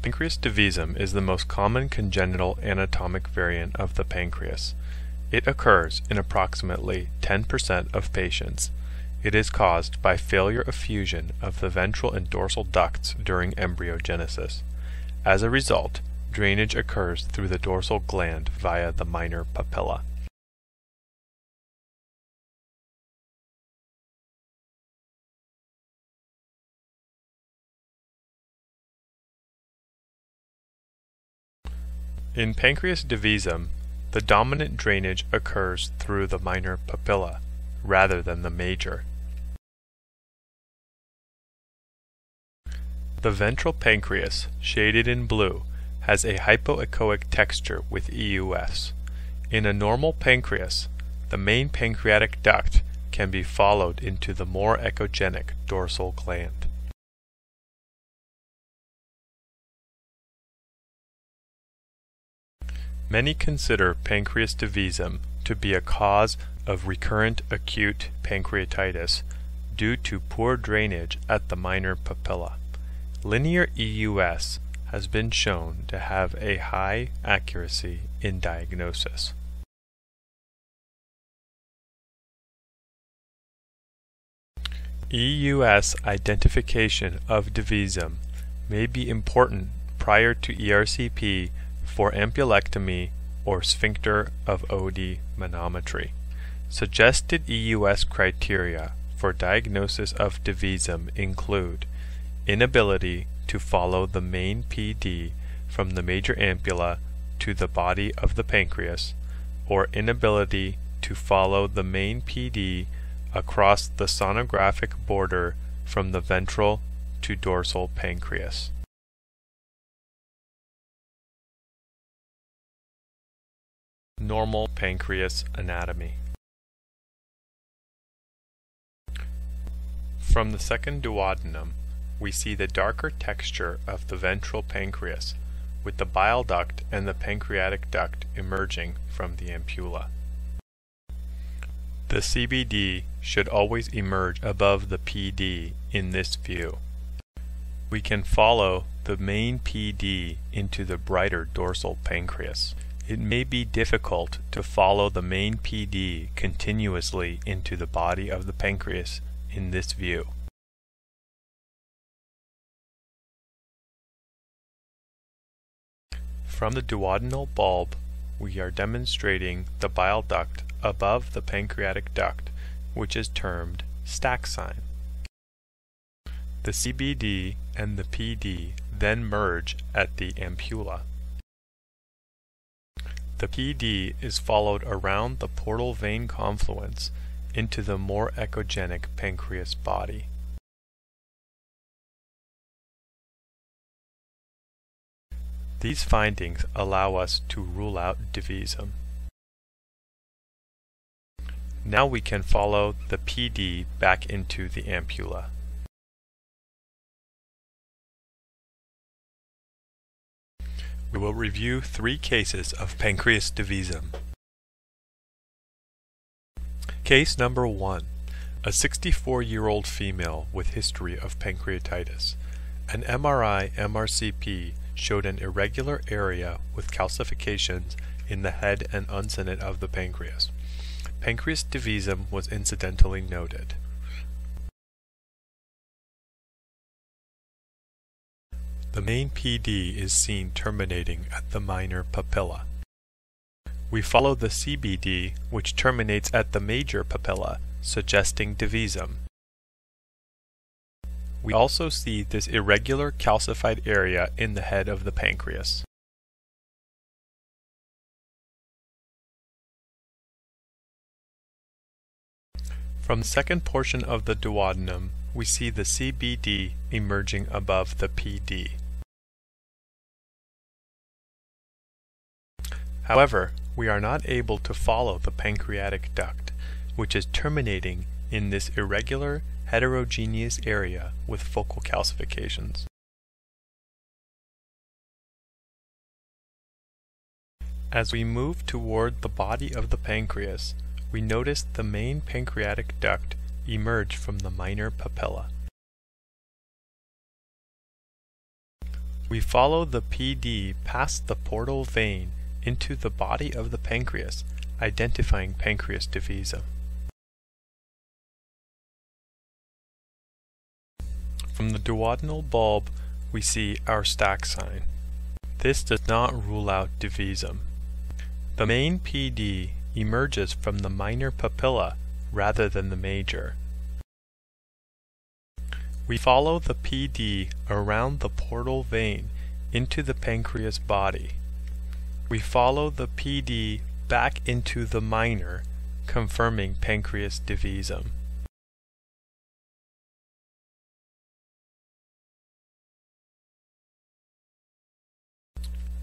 Pancreas divisum is the most common congenital anatomic variant of the pancreas. It occurs in approximately 10% of patients. It is caused by failure of fusion of the ventral and dorsal ducts during embryogenesis. As a result, drainage occurs through the dorsal gland via the minor papilla. In pancreas divisum, the dominant drainage occurs through the minor papilla rather than the major. The ventral pancreas, shaded in blue, has a hypoechoic texture with EUS. In a normal pancreas, the main pancreatic duct can be followed into the more echogenic dorsal gland. Many consider pancreas divisum to be a cause of recurrent acute pancreatitis due to poor drainage at the minor papilla. Linear EUS has been shown to have a high accuracy in diagnosis. EUS identification of divisum may be important prior to ERCP for ampullectomy or sphincter of Oddi manometry. Suggested EUS criteria for diagnosis of divisum include inability to follow the main PD from the major ampulla to the body of the pancreas, or inability to follow the main PD across the sonographic border from the ventral to dorsal pancreas. Normal pancreas anatomy. From the second duodenum, we see the darker texture of the ventral pancreas, with the bile duct and the pancreatic duct emerging from the ampulla. The CBD should always emerge above the PD in this view. We can follow the main PD into the brighter dorsal pancreas it may be difficult to follow the main PD continuously into the body of the pancreas in this view. From the duodenal bulb, we are demonstrating the bile duct above the pancreatic duct, which is termed stack sign. The CBD and the PD then merge at the ampulla. The PD is followed around the portal vein confluence into the more echogenic pancreas body. These findings allow us to rule out divisum. Now we can follow the PD back into the ampulla. We will review three cases of pancreas divisum. Case number one, a 64-year-old female with history of pancreatitis. An MRI MRCP showed an irregular area with calcifications in the head and uncinate of the pancreas. Pancreas divisum was incidentally noted. The main PD is seen terminating at the minor papilla. We follow the CBD, which terminates at the major papilla, suggesting divisum. We also see this irregular calcified area in the head of the pancreas. From the second portion of the duodenum, we see the CBD emerging above the PD. However, we are not able to follow the pancreatic duct, which is terminating in this irregular heterogeneous area with focal calcifications. As we move toward the body of the pancreas, we notice the main pancreatic duct emerge from the minor papilla. We follow the PD past the portal vein into the body of the pancreas, identifying pancreas divisum. From the duodenal bulb, we see our stack sign. This does not rule out divisum. The main PD emerges from the minor papilla rather than the major. We follow the PD around the portal vein into the pancreas body. We follow the PD back into the minor, confirming pancreas divisum.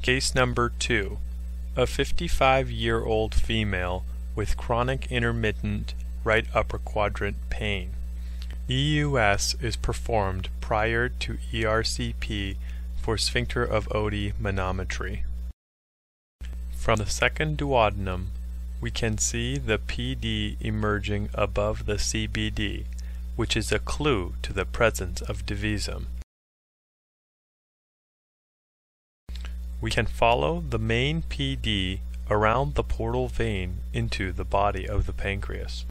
Case number 2. A 55-year-old female with chronic intermittent right upper quadrant pain. EUS is performed prior to ERCP for sphincter of Oddi manometry. From the second duodenum, we can see the PD emerging above the CBD, which is a clue to the presence of divisum. We can follow the main PD around the portal vein into the body of the pancreas.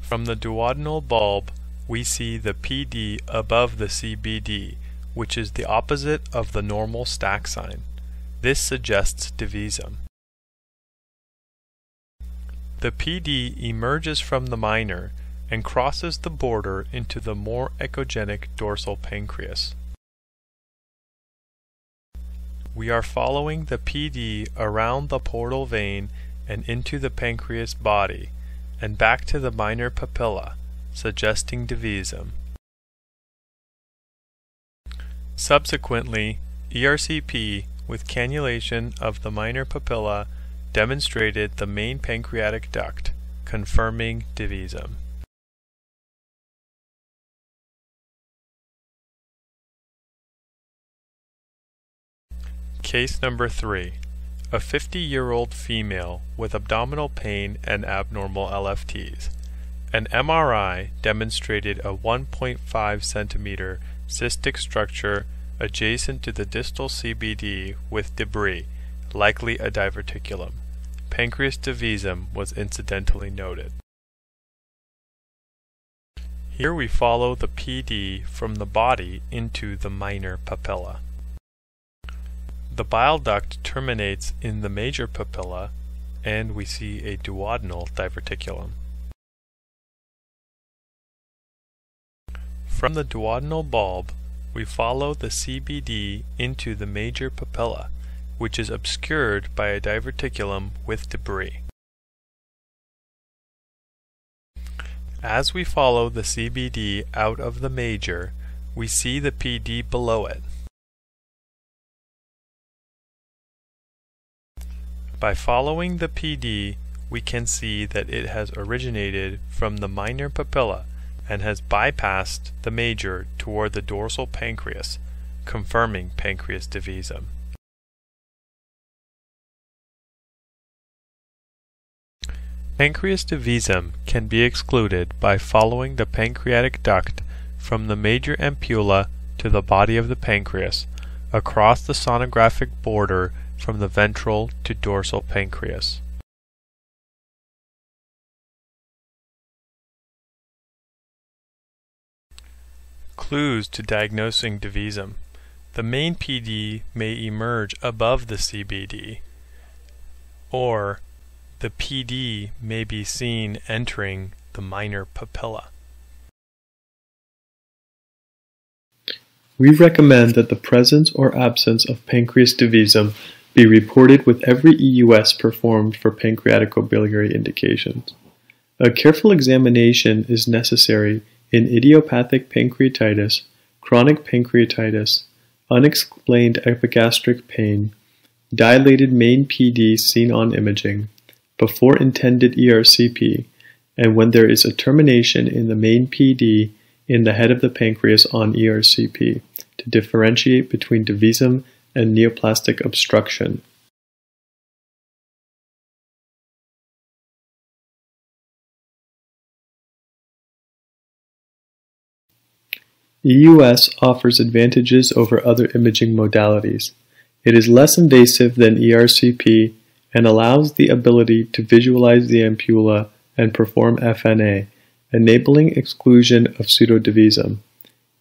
From the duodenal bulb, we see the PD above the CBD, which is the opposite of the normal stack sign. This suggests divisum. The PD emerges from the minor and crosses the border into the more echogenic dorsal pancreas. We are following the PD around the portal vein and into the pancreas body, and back to the minor papilla, suggesting divisum. Subsequently, ERCP with cannulation of the minor papilla demonstrated the main pancreatic duct, confirming divisum. Case number 3 a 50-year-old female with abdominal pain and abnormal LFTs. An MRI demonstrated a 1.5 centimeter cystic structure adjacent to the distal CBD with debris, likely a diverticulum. Pancreas divisum was incidentally noted. Here we follow the PD from the body into the minor papilla. The bile duct terminates in the major papilla and we see a duodenal diverticulum. From the duodenal bulb, we follow the CBD into the major papilla, which is obscured by a diverticulum with debris. As we follow the CBD out of the major, we see the PD below it. By following the PD, we can see that it has originated from the minor papilla and has bypassed the major toward the dorsal pancreas, confirming pancreas divisum. Pancreas divisum can be excluded by following the pancreatic duct from the major ampulla to the body of the pancreas, across the sonographic border from the ventral to dorsal pancreas. Clues to diagnosing divisum. The main PD may emerge above the CBD, or the PD may be seen entering the minor papilla. We recommend that the presence or absence of pancreas divisum be reported with every EUS performed for pancreaticobiliary indications. A careful examination is necessary in idiopathic pancreatitis, chronic pancreatitis, unexplained epigastric pain, dilated main PD seen on imaging, before intended ERCP, and when there is a termination in the main PD in the head of the pancreas on ERCP to differentiate between divisum and neoplastic obstruction. EUS offers advantages over other imaging modalities. It is less invasive than ERCP and allows the ability to visualize the ampulla and perform FNA, enabling exclusion of pseudodivisum.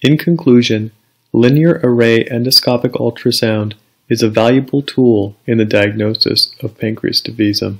In conclusion, linear array endoscopic ultrasound is a valuable tool in the diagnosis of pancreas divisum.